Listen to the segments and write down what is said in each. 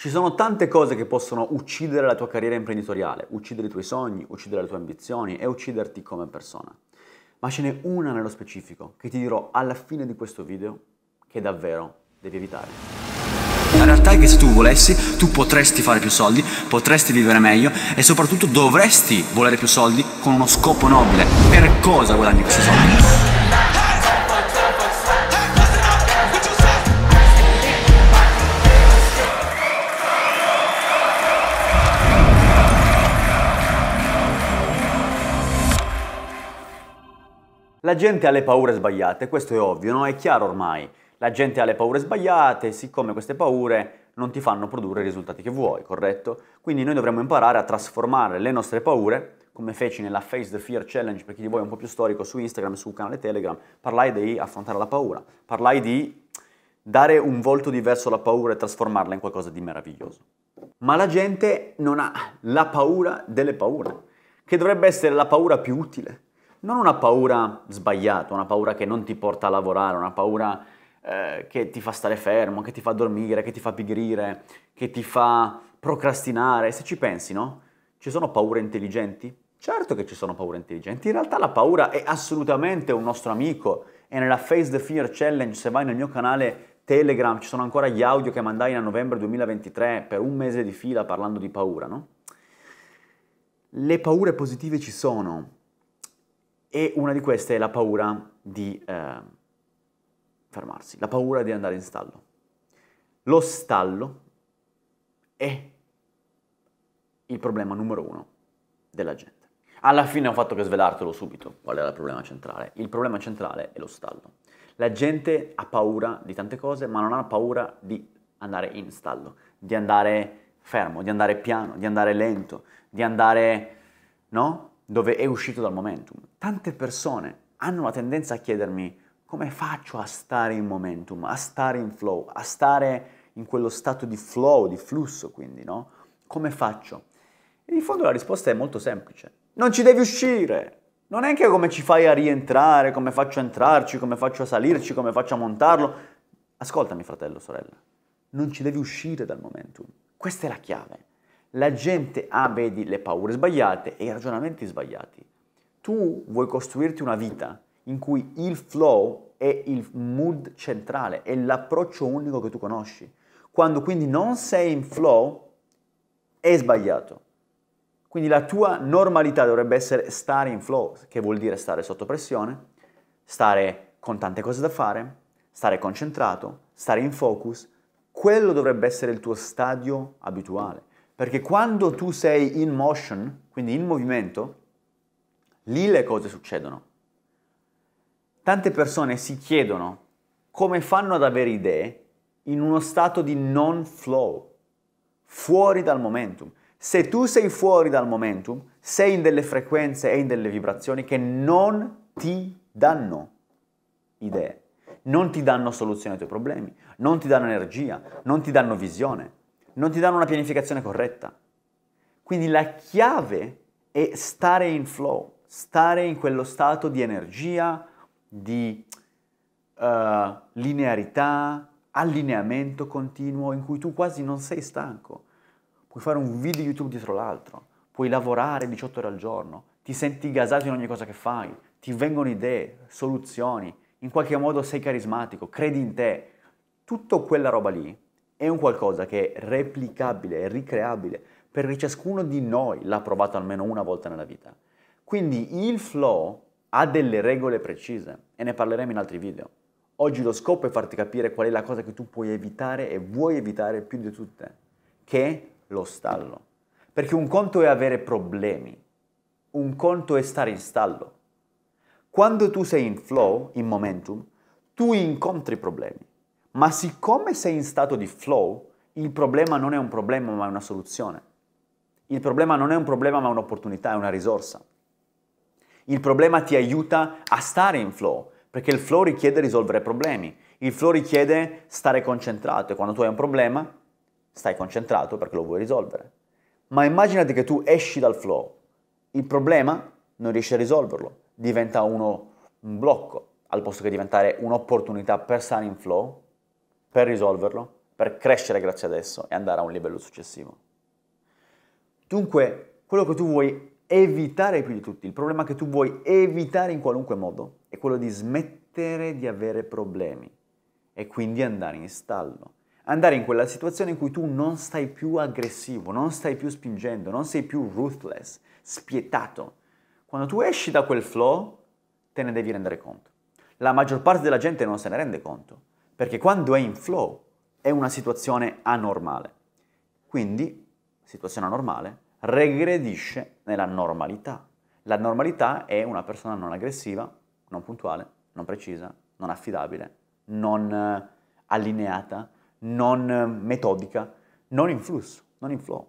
Ci sono tante cose che possono uccidere la tua carriera imprenditoriale, uccidere i tuoi sogni, uccidere le tue ambizioni e ucciderti come persona. Ma ce n'è una nello specifico che ti dirò alla fine di questo video che davvero devi evitare. La realtà è che se tu volessi, tu potresti fare più soldi, potresti vivere meglio e soprattutto dovresti volere più soldi con uno scopo nobile. Per cosa guadagni questi soldi? La gente ha le paure sbagliate, questo è ovvio, no? È chiaro ormai. La gente ha le paure sbagliate, siccome queste paure non ti fanno produrre i risultati che vuoi, corretto? Quindi noi dovremmo imparare a trasformare le nostre paure, come feci nella Face the Fear Challenge, per chi di voi è un po' più storico, su Instagram, sul canale Telegram, parlai di affrontare la paura, parlai di dare un volto diverso alla paura e trasformarla in qualcosa di meraviglioso. Ma la gente non ha la paura delle paure, che dovrebbe essere la paura più utile non una paura sbagliata, una paura che non ti porta a lavorare, una paura eh, che ti fa stare fermo, che ti fa dormire, che ti fa pigrire, che ti fa procrastinare. Se ci pensi, no? Ci sono paure intelligenti? Certo che ci sono paure intelligenti. In realtà la paura è assolutamente un nostro amico e nella Face the Fear Challenge, se vai nel mio canale Telegram, ci sono ancora gli audio che mandai a novembre 2023 per un mese di fila parlando di paura, no? Le paure positive ci sono, e una di queste è la paura di eh, fermarsi, la paura di andare in stallo. Lo stallo è il problema numero uno della gente. Alla fine ho fatto che svelartelo subito qual è il problema centrale. Il problema centrale è lo stallo. La gente ha paura di tante cose, ma non ha paura di andare in stallo, di andare fermo, di andare piano, di andare lento, di andare, no? Dove è uscito dal momentum. Tante persone hanno la tendenza a chiedermi come faccio a stare in momentum, a stare in flow, a stare in quello stato di flow, di flusso, quindi, no? Come faccio? E di fondo la risposta è molto semplice. Non ci devi uscire. Non è che come ci fai a rientrare, come faccio a entrarci, come faccio a salirci, come faccio a montarlo. Ascoltami, fratello, sorella. Non ci devi uscire dal momentum. Questa è la chiave la gente ha, vedi, le paure sbagliate e i ragionamenti sbagliati. Tu vuoi costruirti una vita in cui il flow è il mood centrale, è l'approccio unico che tu conosci. Quando quindi non sei in flow, è sbagliato. Quindi la tua normalità dovrebbe essere stare in flow, che vuol dire stare sotto pressione, stare con tante cose da fare, stare concentrato, stare in focus. Quello dovrebbe essere il tuo stadio abituale. Perché quando tu sei in motion, quindi in movimento, lì le cose succedono. Tante persone si chiedono come fanno ad avere idee in uno stato di non flow, fuori dal momentum. Se tu sei fuori dal momentum, sei in delle frequenze e in delle vibrazioni che non ti danno idee, non ti danno soluzioni ai tuoi problemi, non ti danno energia, non ti danno visione non ti danno una pianificazione corretta. Quindi la chiave è stare in flow, stare in quello stato di energia, di uh, linearità, allineamento continuo in cui tu quasi non sei stanco. Puoi fare un video YouTube dietro l'altro, puoi lavorare 18 ore al giorno, ti senti gasato in ogni cosa che fai, ti vengono idee, soluzioni, in qualche modo sei carismatico, credi in te. Tutto quella roba lì è un qualcosa che è replicabile, è ricreabile, perché ciascuno di noi l'ha provato almeno una volta nella vita. Quindi il flow ha delle regole precise e ne parleremo in altri video. Oggi lo scopo è farti capire qual è la cosa che tu puoi evitare e vuoi evitare più di tutte, che è lo stallo. Perché un conto è avere problemi, un conto è stare in stallo. Quando tu sei in flow, in momentum, tu incontri problemi. Ma siccome sei in stato di flow, il problema non è un problema ma è una soluzione. Il problema non è un problema ma è un'opportunità, è una risorsa. Il problema ti aiuta a stare in flow, perché il flow richiede risolvere problemi. Il flow richiede stare concentrato e quando tu hai un problema stai concentrato perché lo vuoi risolvere. Ma immaginati che tu esci dal flow, il problema non riesci a risolverlo, diventa uno, un blocco, al posto che diventare un'opportunità per stare in flow, per risolverlo per crescere grazie ad esso e andare a un livello successivo. Dunque, quello che tu vuoi evitare più di tutti, il problema che tu vuoi evitare in qualunque modo, è quello di smettere di avere problemi e quindi andare in stallo. Andare in quella situazione in cui tu non stai più aggressivo, non stai più spingendo, non sei più ruthless, spietato. Quando tu esci da quel flow, te ne devi rendere conto. La maggior parte della gente non se ne rende conto, perché quando è in flow è una situazione anormale. Quindi, situazione anormale, regredisce nella normalità. La normalità è una persona non aggressiva, non puntuale, non precisa, non affidabile, non eh, allineata, non eh, metodica, non in flusso, non in flow,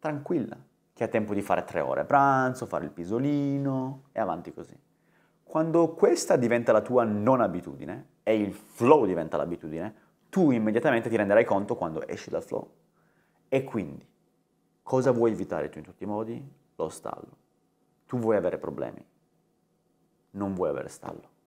tranquilla, che ha tempo di fare tre ore a pranzo, fare il pisolino e avanti così. Quando questa diventa la tua non abitudine e il flow diventa l'abitudine, tu immediatamente ti renderai conto quando esci dal flow. E quindi, cosa vuoi evitare tu in tutti i modi? Lo stallo. Tu vuoi avere problemi, non vuoi avere stallo.